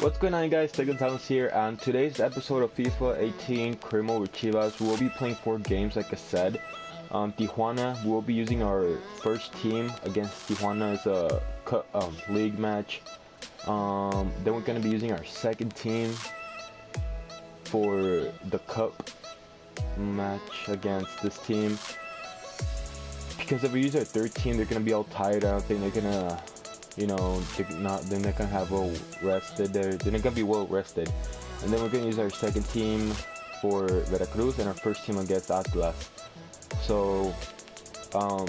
What's going on guys, Stake Gonzalez here, and today's episode of FIFA 18 Cremo with Chivas, we will be playing 4 games like I said. Um, Tijuana, we will be using our first team against Tijuana as a um, league match. Um, then we're going to be using our second team for the cup match against this team. Because if we use our third team, they're going to be all tired, I don't think they're going to you know, not they're gonna have well rested. They're they're gonna be well rested. And then we're gonna use our second team for Veracruz and our first team against Atlas. So, um,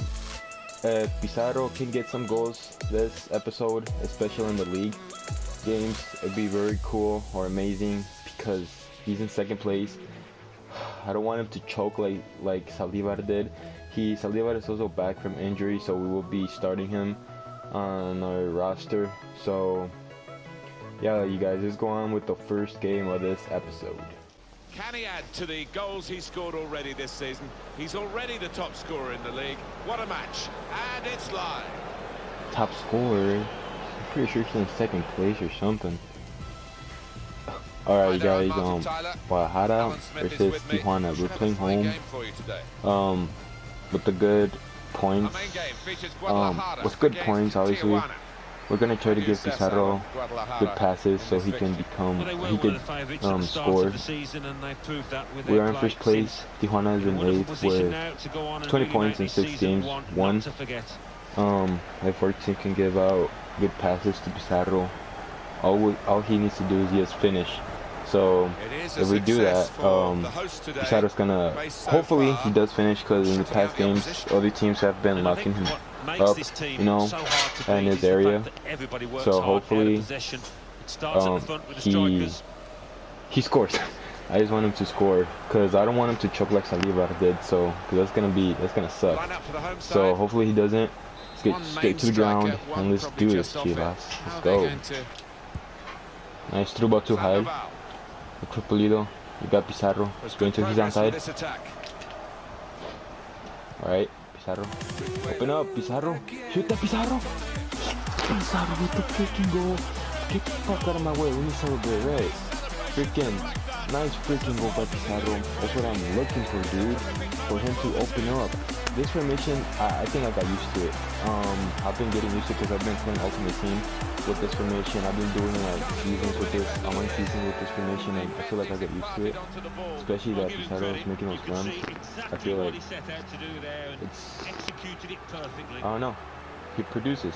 if Pizarro can get some goals this episode, especially in the league games, it'd be very cool or amazing because he's in second place. I don't want him to choke like like Saldivar did. He Saldivar is also back from injury, so we will be starting him on our roster. So, yeah, you guys, let's go on with the first game of this episode. Can he add to the goals he scored already this season? He's already the top scorer in the league. What a match. And it's live. Top scorer? I'm pretty sure he's in second place or something. Alright guys, um, Guadalajara versus Tijuana. We're playing home. Um, with the good points. Um, with good points, obviously, we're gonna try to give Pizarro good passes so he can become he can um, score. We are in first place. Tijuana is in eighth with 20 points in six games. One. Um, if our team can give out good passes to Pizarro, all we, all he needs to do is just finish. So if we do that, um, Pizarro's gonna, hopefully he does finish because in the past games, other teams have been locking him up, you know, in his area. So hopefully um, he, he scores. I just want him to score because I don't want him to choke like Saliba did. So cause that's gonna be that's gonna suck. So hopefully he doesn't. Let's get straight to the ground and let's do this, Chivas. Let's go. Nice through ball too high. Pulido. You got Pizarro. Going to his outside. Alright, Pizarro. Open up, Pizarro. Shoot that Pizarro. Pizarro with the freaking goal. Get the fuck out of my way. We need to celebrate, right? Freaking nice freaking goal by Pizarro. That's what I'm looking for, dude. For him to open up. This formation, I, I think I got used to it. Um, I've been getting used to it because I've been playing Ultimate Team with this formation. I've been doing like seasons with this, on one season with this formation, and I feel like I get used to it. Especially that Pizarro is making those runs. I feel like it's. I don't know. He produces.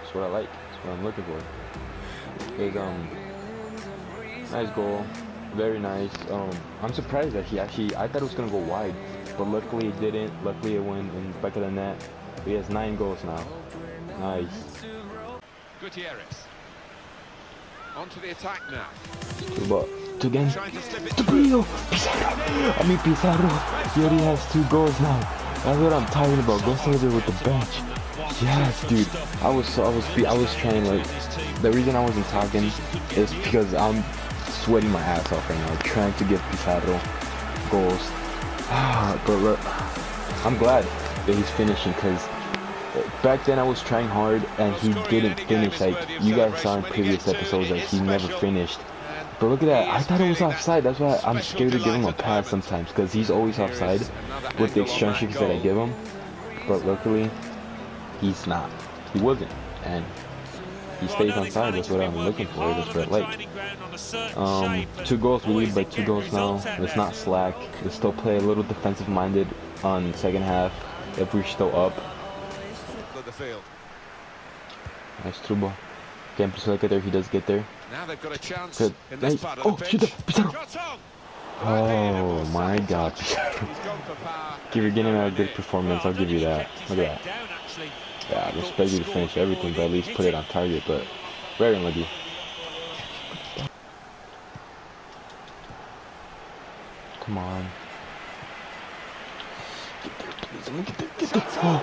That's what I like. That's what I'm looking for. Um, nice goal. Very nice. Um, I'm surprised that he actually. I thought it was gonna go wide, but luckily it didn't. Luckily it went back of the net. He has nine goals now. Nice. Gutierrez. Onto the attack now. But to again. To Brio. Pizarro. I mean Pizarro. He already has two goals now. That's what I'm tired about. Go there with the bench. Yes, dude. I was so I was I was trying like the reason I wasn't talking is because I'm sweating my ass off right now, trying to get Pizarro goals. Ah, but look, I'm glad that he's finishing because back then I was trying hard and he didn't finish. Like you guys saw in previous episodes like he never finished. But look at that. I thought it was offside. That's why I'm scared to give him a pass sometimes because he's always offside with the exchanges that I give him. But luckily he's not. He wasn't. And he stays on side that's what I'm looking for what I like um, two goals we lead by two goals now let's not slack let's still play a little defensive minded on second half if we're still up. Nice through ball. Can't like there. He does get there. Now they've got a chance Good. in this nice. part of oh, the shoot. Pizarro. Oh my god. give you getting a good performance, I'll give you that. Look at that. Yeah, I expect you to finish everything, but at least put it on target, but very unlucky. Come on. Get there, please. Let me get there. Get there. Oh.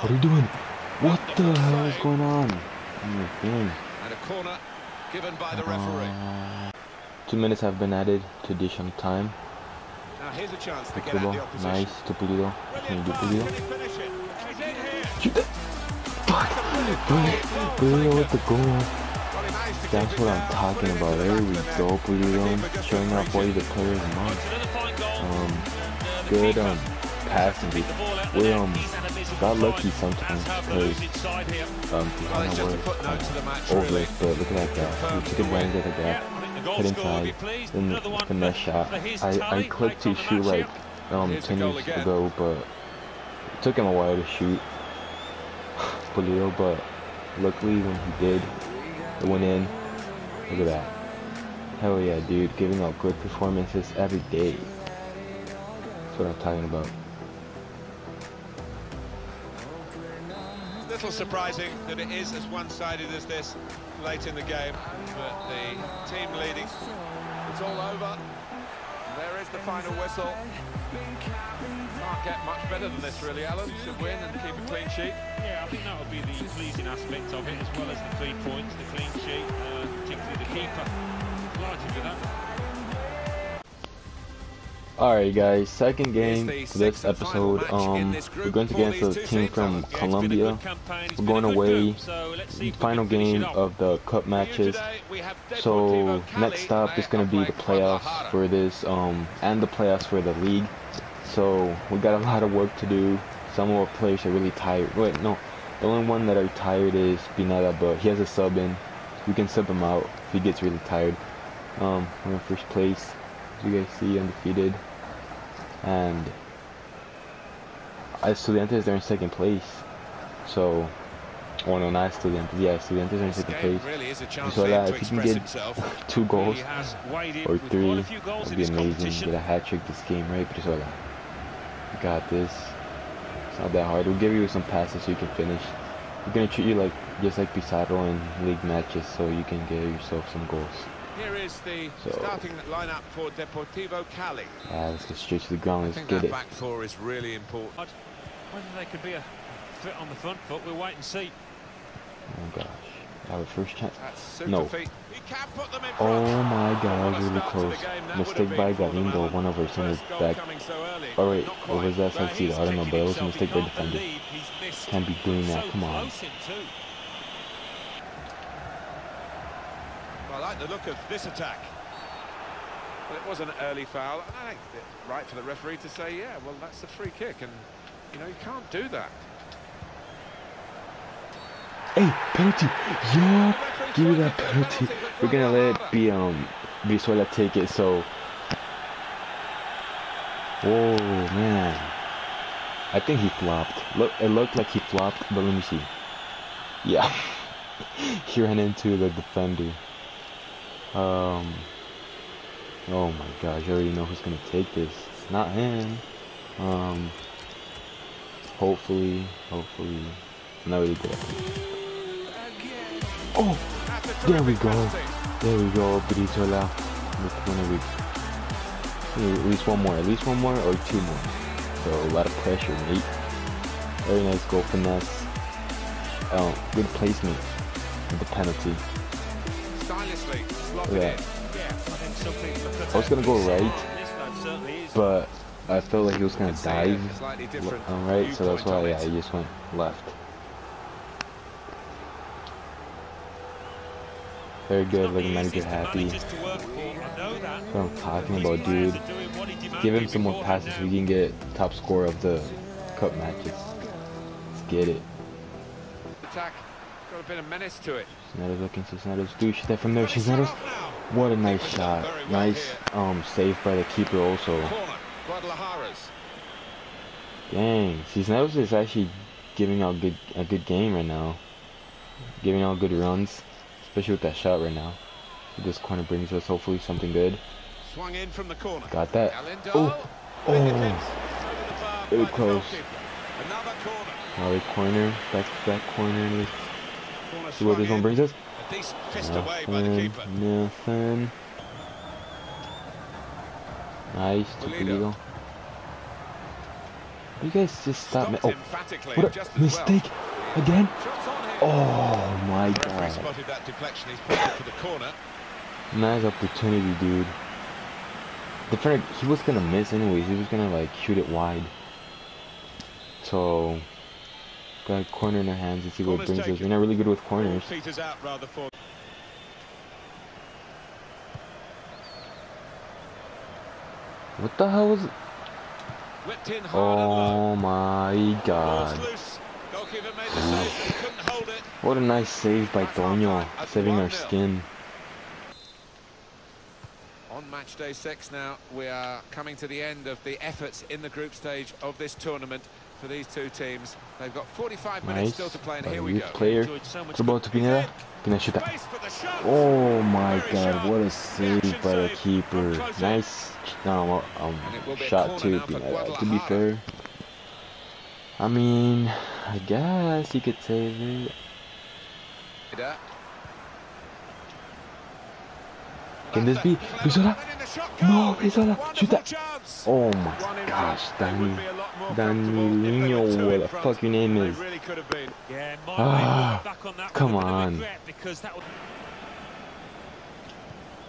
What are you doing? What the hell is going on? And a corner given by the referee. Uh, two minutes have been added to additional time. Now here's a chance to get out the opposition. Nice to Pulido. Can you do Pulido? Shoot that! Fuck! Pulido with the goal. That's what I'm talking about. There we go, Pulido. Showing off why the player of the month. Um, good um, passing. We um, got lucky sometimes because um, Tijuana was um, over but look at that guy. We took advantage of the gap, hit inside, the finesse shot. I, I clicked to shoot like um, 10 years ago, but it took him a while to shoot Pulido, but luckily when he did, it went in. Look at that. Hell yeah, dude. Giving out good performances every day. That's what I'm talking about. Little surprising that it is as one-sided as this late in the game, but the team leading. It's all over. There is the final whistle. Can't get much better than this, really, Alan. Should win and keep a clean sheet. Yeah, I think that will be the pleasing aspect of it, as well as the three points, the clean sheet, uh, particularly the keeper. Delighted with that. Alright guys, second game for this episode. Um, we're going to against a team from Colombia. We're going away. Final game of the cup matches. So next stop is going to be the playoffs for this, um, and the playoffs for the league. So we got a lot of work to do. Some of our players are really tired. Wait, no, the only one that are tired is Pineda, but he has a sub in. We can sub him out if he gets really tired. Um, we're in first place. As you guys see, undefeated and Estudiantes are in second place. So, oh no, not Estudiantes. Yeah, Estudiantes are in second place. Really so that if you can get two goals or three, that'd be amazing. Get a hat trick this game, right? That you got this. It's not that hard. We'll give you some passes so you can finish. We're gonna treat you like just like Pizarro in league matches, so you can get yourself some goals. Here is the so, starting lineup for Deportivo Cali. Yeah, let's get straight to the ground. Let's get it. back four is really important. Whether they could be a fit on the front foot, we'll wait and see. Oh gosh, our first chance. No. Oh my God, really close. Mistake by Galindo, one of our centers back. All right, what was that? See. I don't know, but it was a mistake by defender. Can't be doing that. Come on. I like the look of this attack. Well, it was an early foul, and I think it's right for the referee to say, yeah, well, that's a free kick, and, you know, you can't do that. Hey, penalty! Yeah, give me that penalty. We're gonna let be, um, Brizuela take it, so... Whoa, man. I think he flopped. Look, it looked like he flopped, but let me see. Yeah. he ran into the defender. Um. Oh my gosh, I already know who's gonna take this. It's not him. Um. Hopefully, hopefully. Not really good at. Oh! There we go. There we go, we? At least one more. At least one more or two more. So a lot of pressure, mate. Very nice goal finesse. Oh, good placement. With the penalty. Yeah. I was gonna go right, but I felt like he was gonna dive on right, so that's why yeah, I just went left. Very good, looking mighty good happy. That's what I'm talking about, dude. Give him some more passes, we can get top score of the cup matches. Let's get it. Attack, got a bit of menace to it. Cisneros looking Cisneros. Dude, shoot that from there. Cisneros. What a nice shot. Nice um save by the keeper also. Dang, Cisneros is actually giving out good a good game right now. Giving out good runs. Especially with that shot right now. This corner brings us hopefully something good. Swung in from the corner. Got that. Oh, oh. Very close. Another corner. Back to back corner. See what this one brings us. Nothing, nothing. Nice, Toledo. You guys just stop me. Oh, what a mistake again. Oh my god. Spotted that deflection. He's it for the corner. Nice opportunity, dude. The fact he was gonna miss anyways. He was gonna like shoot it wide. So got a corner in our hands and see what brings us. We're not really good with corners. Peters out rather. What the hell was? It? oh my God. What a nice save by Toño, saving our skin. On match day six now, we are coming to the end of the efforts in the group stage of this tournament for these two teams. They've got 45 minutes nice. still to play, and here we go. player. So about to Pineda. Pineda shoot that. Oh my god, what a save by the keeper. Nice no, um, shot to Pineda. To be fair. I mean, I guess you could save it. Can this be Brizuela? No, Brizuela, shoot that. Oh my gosh, Danny, Danilo, what the fuck your name is? Ah, come on.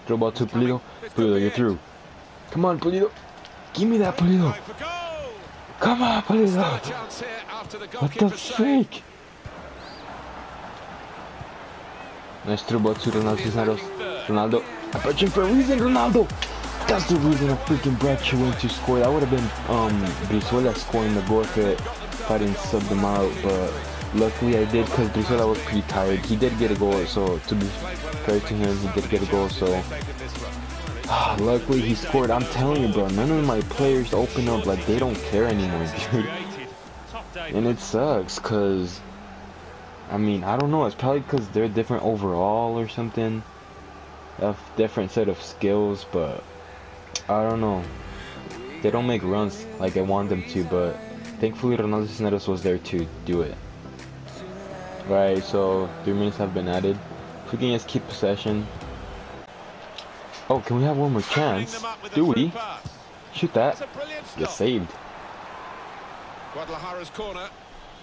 Throw ball to Pulido. Pulido, get through. Come on, Pulido. Give me that, Pulido. Come on, Pulido. What the freak? Nice throw ball to Ronaldo. Ronaldo. I'm searching for a reason, Ronaldo. That's the reason I freaking brought you in to score. That would have been um Brizuela scoring the goal if, it, if I didn't sub them out, but luckily I did because Brizuela was pretty tired. He did get a goal, so to be fair to him, he did get a goal. So luckily he scored. I'm telling you, bro, none of my players open up like they don't care anymore, dude. And it sucks because I mean I don't know. It's probably because they're different overall or something a different set of skills, but I don't know. They don't make runs like I want them to, but thankfully Ronaldo Cisneros was there to do it. Right, so three minutes have been added. If we can just keep possession. Oh, can we have one more chance? Do we? Shoot that. Get saved.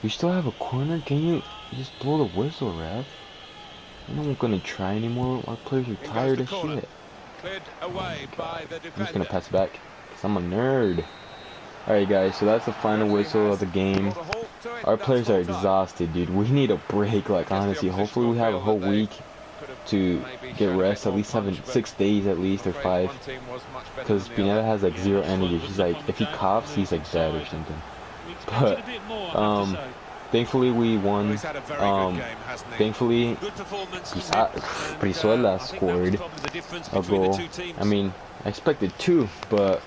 We still have a corner? Can you just blow the whistle, ref? I'm not gonna try anymore. Our players are tired of shit. Oh I'm just gonna pass it back. Cause I'm a nerd. Alright guys, so that's the final whistle of the game. Our players are exhausted, dude. We need a break, like honestly. Hopefully we have a whole week to get rest, at least seven, six days at least, or five. Because Pineda has like zero energy. He's like, if he coughs, he's like dead or something. But, um, Thankfully, we won. Um, thankfully, Brizuela scored a goal. I mean, I expected two, but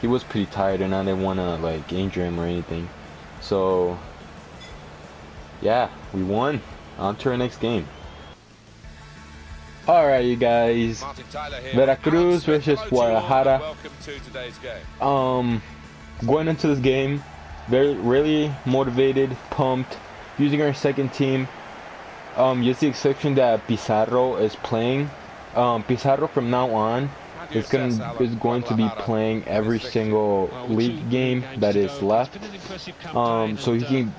he was pretty tired, and I didn't want to like injure him or anything. So, yeah, we won. On to our next game. Alright, you guys. Veracruz versus Guadalajara. Um, going into this game, very really motivated, pumped, using our second team. Um, just the exception that Pizarro is playing. Um, Pizarro from now on is going is going to be playing every single league game that is left. Um, so he can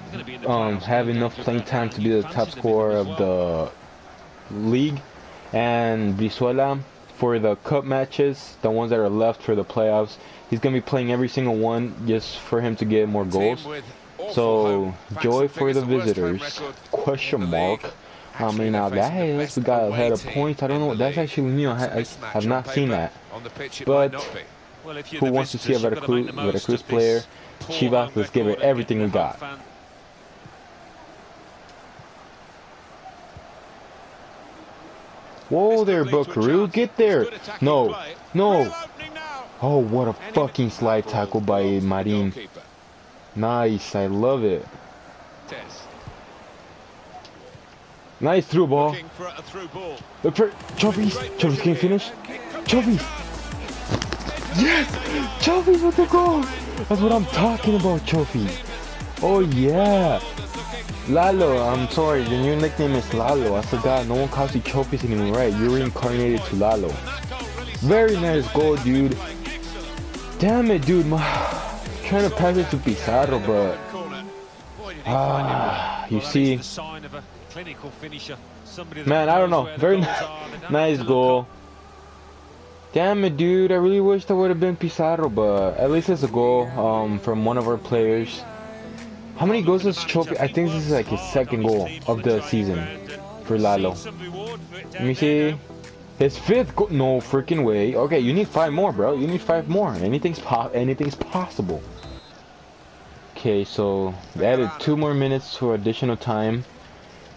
um, have enough playing time to be the top scorer of the league. And Brizuela for the cup matches, the ones that are left for the playoffs, He's going to be playing every single one just for him to get more goals. So, joy for the visitors. Question mark. I mean, now guys, we got a head of points. I don't know. That's actually new. I, I have not seen that. But who wants to see a Veracruz, Veracruz player? Chivas, let's give it everything we got. Whoa there, Buckaroo. Get there. No. No. Oh, what a fucking slide tackle by Marin. Nice, I love it. Nice through ball. Look for Trophies. Uh, Trophies can finish. Trophies. Yes! Trophies with the goal! That's what I'm talking about, Trophies. Oh yeah! Lalo, I'm sorry, your new nickname is Lalo. I forgot, no one calls you Trophies anymore, right? You're reincarnated to Lalo. Very nice goal, dude. Damn it, dude. My, trying to pass it to Pizarro, but... Ah, you see... Man, I don't know. Very nice goal. Damn it, dude. I really wish that would have been Pizarro, but at least it's a goal um, from one of our players. How many goals does Trophy? I think this is like his second goal of the season for Lalo. Let me see. His fifth go no freaking way. Okay, you need five more, bro. You need five more. Anything's po anything's possible. Okay, so they added two more minutes to additional time.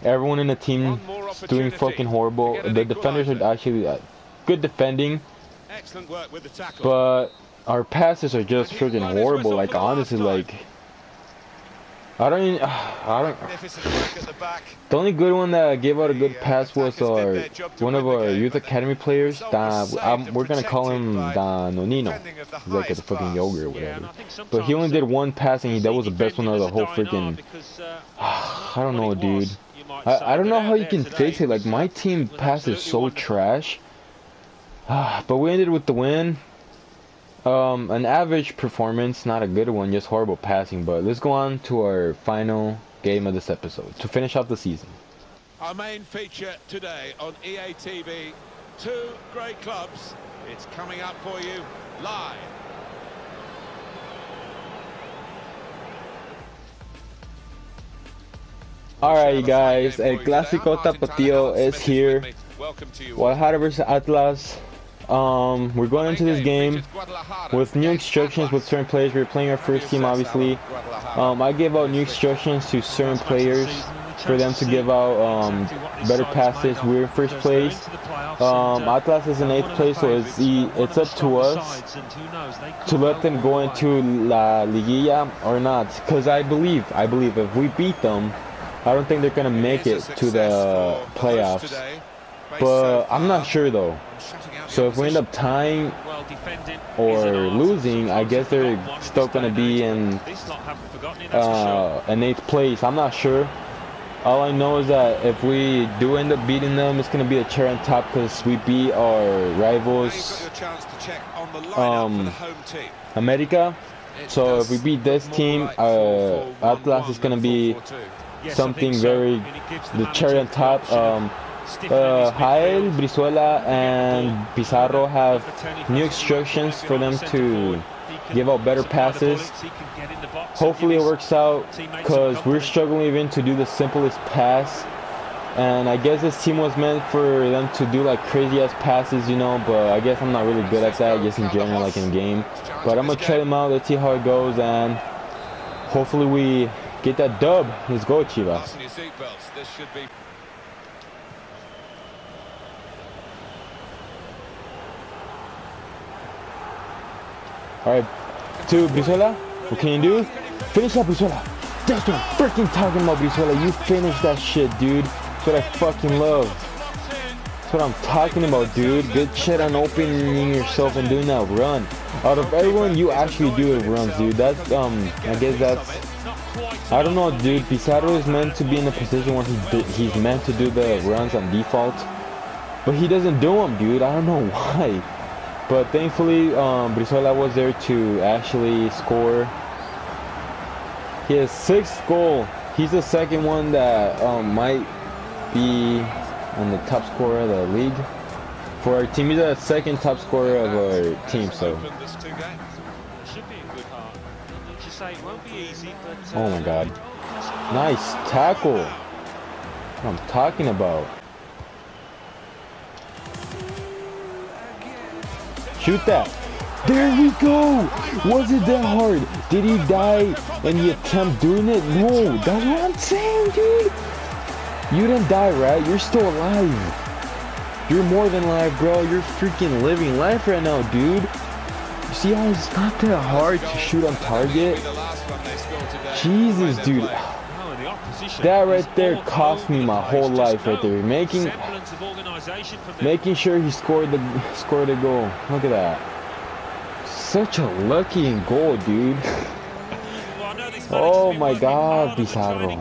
Everyone in the team is doing fucking horrible. The defenders are actually uh, good defending. Excellent work with the tackle. But our passes are just freaking horrible. Like honestly, like I don't. Even, uh, I don't. The only good one that gave out a good pass was our one of our youth academy players. Da, um, we're gonna call him Da Nonino. He's like a fucking yogurt or whatever. But he only did one pass and he, that was the best one of the whole freaking. I don't know, dude. I, I don't know how you can fix it. Like my team pass is so trash. but we ended with the win. Um, an average performance, not a good one, just horrible passing. But let's go on to our final game of this episode to finish off the season. Our main feature today on EA TV, two great clubs. It's coming up for you live. Alright guys, El Clásico Tapatio is here. Guadalajara versus Atlas. Um, we're going into this game with new instructions with certain players. We're playing our first team, obviously. Um, I gave out new instructions to certain players for them to give out um, better passes. We're in first place. Um, Atlas is in eighth place, so it's, it's up to us to let them go into La Liguilla or not. Because I believe, I believe if we beat them, I don't think they're going to make it to the playoffs. But I'm not sure though. So if we end up tying or losing, I guess they're still going to be in uh, an eighth place. I'm not sure. All I know is that if we do end up beating them, it's going to be a cherry on top because we beat our rivals, um, America. So if we beat this team, uh, Atlas is going to be something very, the cherry on top. Um, uh, Jael, Brizuela, and Pizarro have new instructions for them to give out better passes. Hopefully it works out because we're struggling even to do the simplest pass. And I guess this team was meant for them to do like crazy ass passes, you know, but I guess I'm not really good at that just in general, like in game. But I'm gonna try them out, let's see how it goes, and hopefully we get that dub. Let's go, Chivas. Alright, to Brizuela. What can you do? Finish up, Brizuela. That's what I'm freaking talking about, Brizuela. You finish that shit, dude. That's what I fucking love. That's what I'm talking about, dude. Good shit on opening yourself and doing that run. Out of everyone, you actually do the runs, dude. That's, um, I guess that's... I don't know, dude. Pizarro is meant to be in a position where he he's meant to do the runs on default. But he doesn't do them, dude. I don't know why. But thankfully, um, Brizuela was there to actually score. his sixth goal. He's the second one that um, might be on the top scorer of the league. For our team, he's the second top scorer of our team, so. Oh my god. Nice tackle. What I'm talking about. Shoot that. There we go. Was it that hard? Did he die in the attempt doing it? No. That's what I'm saying, dude. You didn't die, right? You're still alive. You're more than alive, bro. You're freaking living life right now, dude. You see how it's not that hard to shoot on target? Jesus, dude. That right there cost me my whole life right there. Making making sure he scored the scored a goal. Look at that. Such a lucky goal, dude. oh my god, Pizarro.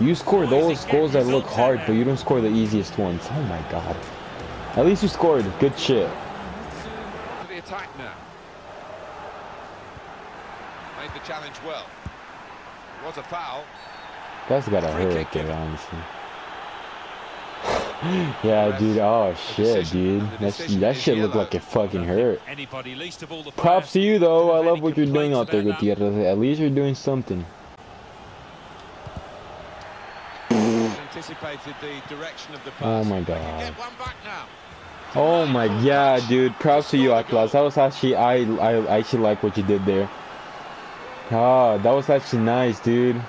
You score those goals that look hard, but you don't score the easiest ones. Oh my god. At least you scored. Good shit. the attack now. Made the challenge well. Was a foul. That's gotta hurt there, honestly. yeah, dude. Oh shit, dude. That that shit looked like it fucking hurt. Props to you though. I love what you're doing out there, Gutierrez. At least you're doing something. Oh, oh my god. Oh my god, dude. Props to you, Atlas. That was actually, I, I actually like what you did there. Ah, that was actually nice, dude.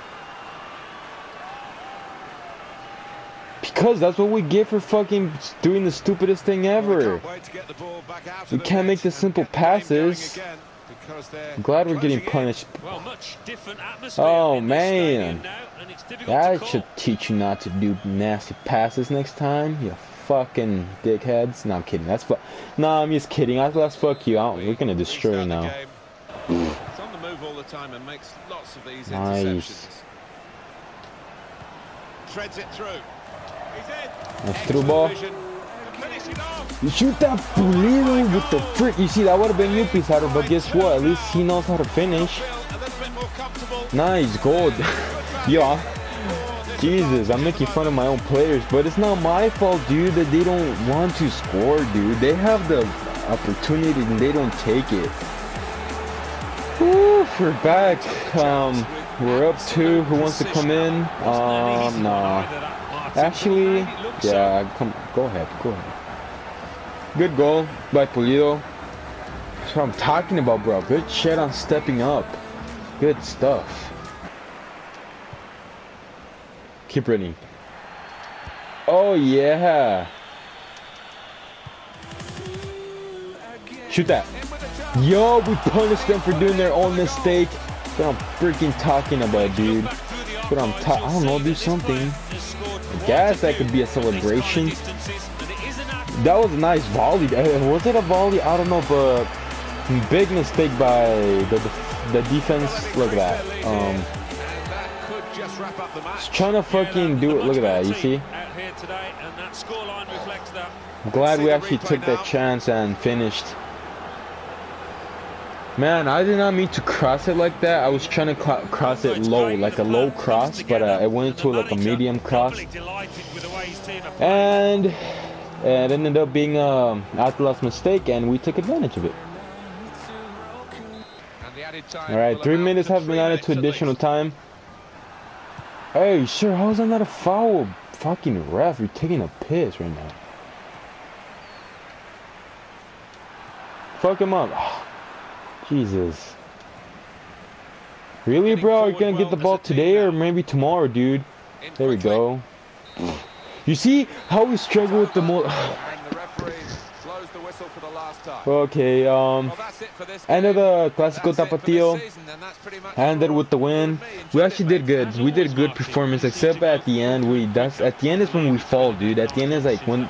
Because that's what we get for fucking doing the stupidest thing ever. We can't make the simple passes. I'm glad we're getting punished. Oh man. That should teach you not to do nasty passes next time. You fucking dickheads. No, I'm kidding. That's fu No, I'm just kidding. I, that's fuck you. we're gonna destroy you now. time and makes lots of these nice. interceptions. Threads it through. he's That's through ball. You shoot that Pulido oh with the frick. You see, that would have been you, Pizarro, but guess what? At least he knows how to finish. Nice, gold. yeah. Oh, Jesus, I'm making fun of my own players, but it's not my fault, dude, that they don't want to score, dude. They have the opportunity and they don't take it. Woo, we're back. Um, we're up two. Who wants to come in? Um, nah. Actually, yeah, come, go ahead, go ahead. Good goal by Pulido. That's what I'm talking about, bro. Good shit on stepping up. Good stuff. Keep running. Oh, yeah. Shoot that. Yo, we punished them for doing their own mistake. What I'm freaking talking about, dude. But I'm I don't know, do something. I guess that could be a celebration. That was a nice volley. Uh, was it a volley? I don't know, but big mistake by the the defense. Look at that. Um, trying to fucking do it. Look at that. You see? I'm glad we actually took that chance and finished. Man, I did not mean to cross it like that. I was trying to cross it low, like a low cross, but uh, it went into like a medium cross. And and it ended up being um, Atlas' mistake, and we took advantage of it. All right, three minutes have been added to additional time. Hey, sir, how is that not a foul? Fucking ref, you're taking a piss right now. Fuck him up. Jesus. Really, bro? Are you gonna get the ball today or maybe tomorrow, dude? There we go. You see how we struggle with the more. okay, um, end of the Clásico Tapatío. Ended with the win. We actually did good. We did a good performance, except at the end. We that's at the end is when we fall, dude. At the end is like when,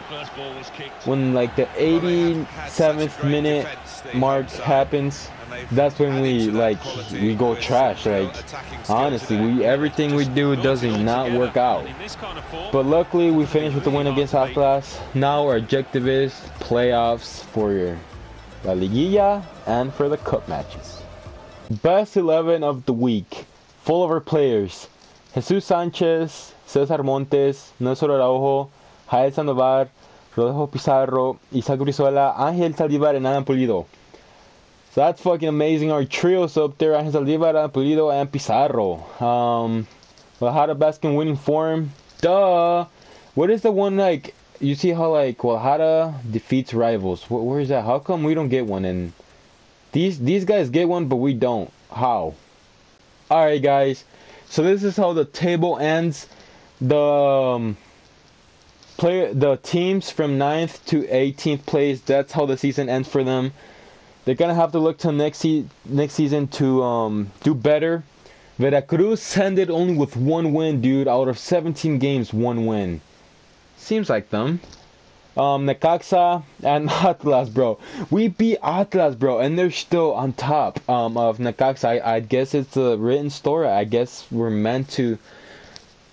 when like the 87th minute mark happens that's when we like we go trash like honestly we everything we do doesn't not work out. But luckily we finished with the win against Atlas. Now our objective is playoffs for La Liguilla and for the cup matches. Best 11 of the week full of our players. Jesus Sanchez Cesar Montes Nelson Araujo Jael Sandoval Rodolfo Pizarro Isaac Brizuela Ángel Saldívar and Alan Pulido so that's fucking amazing. Our trios up there, Angel Saldívar, Pulido, and Pizarro. Um, Guadalajara Baskin winning form. Duh. What is the one like? You see how like Guadalajara defeats rivals. Where is that? How come we don't get one? And these these guys get one, but we don't. How? All right, guys. So this is how the table ends. The um, play the teams from 9th to 18th place. That's how the season ends for them. They're gonna have to look to next se- next season to um, do better. Veracruz ended only with one win, dude. Out of 17 games, one win. Seems like them. Um, Necaxa and Atlas, bro. We beat Atlas, bro, and they're still on top um, of Necaxa. I, I guess it's a written story. I guess we're meant to.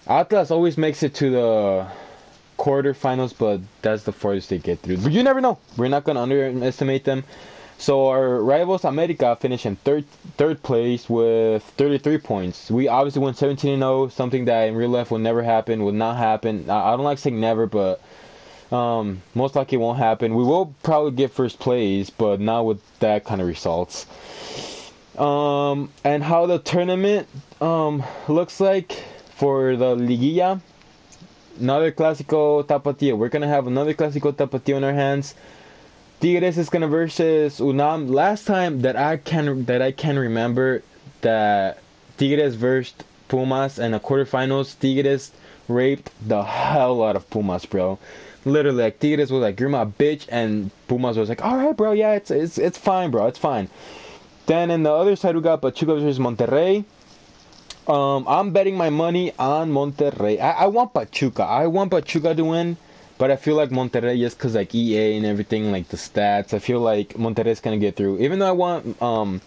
Atlas always makes it to the quarterfinals, but that's the farthest they get through. But you never know. We're not gonna underestimate them. So our rivals America finished in third third place with 33 points. We obviously went 17 0, something that in real life will never happen, will not happen. I, I don't like saying never, but um, most likely won't happen. We will probably get first place, but not with that kind of results. Um, and how the tournament um, looks like for the Liguilla. another Clásico Tapatio. We're gonna have another Clásico Tapatio in our hands. Tigres is gonna versus Unam. Last time that I can that I can remember that Tigres versed Pumas in the quarterfinals. Tigres raped the hell out of Pumas, bro. Literally, like Tigres was like, "You're my bitch," and Pumas was like, "All right, bro. Yeah, it's it's it's fine, bro. It's fine." Then in the other side, we got Pachuca versus Monterrey. Um, I'm betting my money on Monterrey. I, I want Pachuca. I want Pachuca to win, but I feel like Monterrey just because like EA and everything, like the stats. I feel like Monterrey is gonna get through. Even though I want um,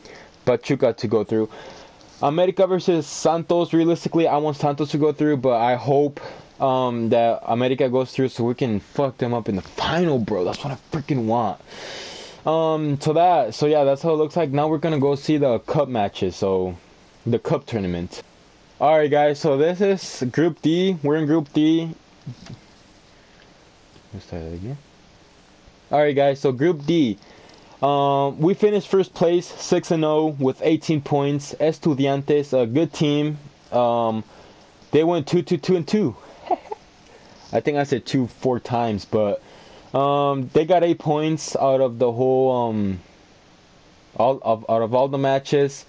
Pachuca to go through. America versus Santos. Realistically, I want Santos to go through, but I hope um, that America goes through so we can fuck them up in the final, bro. That's what I freaking want. Um, so that, so yeah, that's how it looks like. Now we're gonna go see the cup matches, so the cup tournament. All right, guys. So this is Group D. We're in Group D. Let's start again. All right, guys. So Group D. Um, we finished first place, six and zero oh, with 18 points. Estudiantes, a good team. Um, they went two, two, two, and two. I think I said two four times, but um, they got eight points out of the whole um, all of out of all the matches.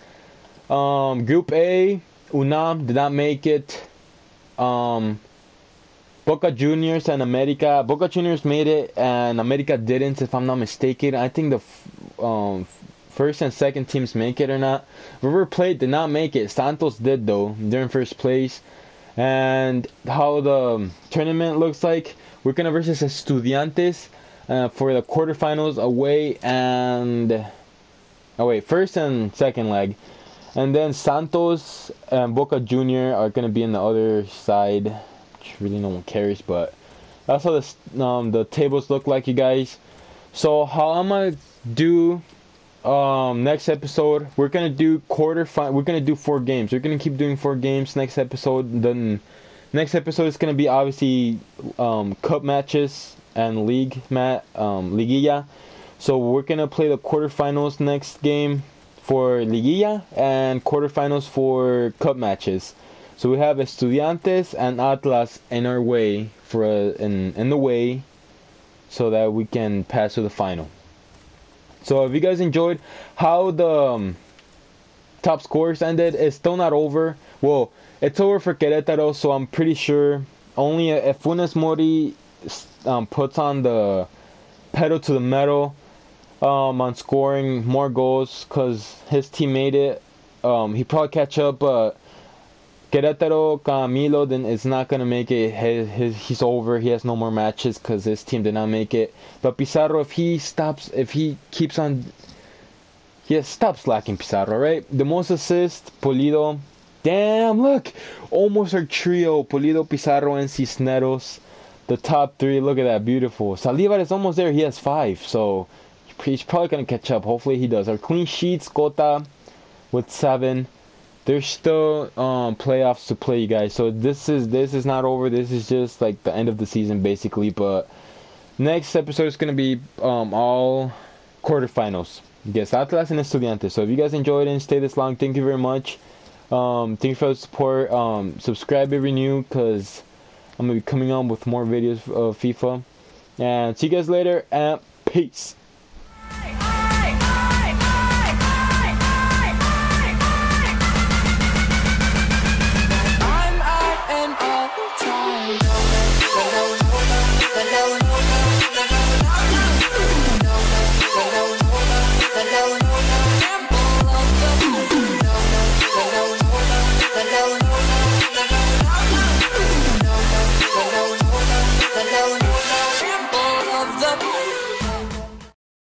Um, Group A, UNAM did not make it. Um, Boca Juniors and America. Boca Juniors made it, and America didn't, if I'm not mistaken. I think the um, first and second teams make it or not. River Plate did not make it. Santos did though. They're in first place and how the tournament looks like. We're gonna versus Estudiantes uh, for the quarterfinals away and oh wait, first and second leg, and then Santos and Boca Junior are gonna be in the other side. Really no one cares, but that's how the um, the tables look like, you guys. So how I'm gonna do um next episode we're gonna do quarter final we're gonna do four games. We're gonna keep doing four games next episode then next episode is gonna be obviously um cup matches and league mat um liguilla. So we're gonna play the quarterfinals next game for liguilla and quarterfinals for cup matches so we have estudiantes and atlas in our way for a, in in the way so that we can pass to the final so if you guys enjoyed how the um, top scores ended, it's still not over. Well, it's over for Querétaro, so I'm pretty sure only if Funes Mori um, puts on the pedal to the metal um, on scoring more goals because his team made it. Um, he probably catch up, but Querétaro, Camilo then is not gonna make it. His, his, he's over. He has no more matches because his team did not make it. But Pizarro, if he stops, if he keeps on, he stops slacking Pizarro, right? The most assists, Pulido. Damn, look, almost our trio: Pulido, Pizarro, and Cisneros. The top three. Look at that, beautiful. Salivar is almost there. He has five, so he's probably gonna catch up. Hopefully, he does. Our clean sheets, Cota with seven there's still um, playoffs to play, you guys. So this is this is not over. This is just like the end of the season, basically. But next episode is gonna be um, all quarterfinals. Yes, Atlas and Estudiantes. So if you guys enjoyed and stay this long, thank you very much. Um, thank you for the support. Um, subscribe every new because I'm gonna be coming on with more videos of FIFA. And see you guys later. And peace.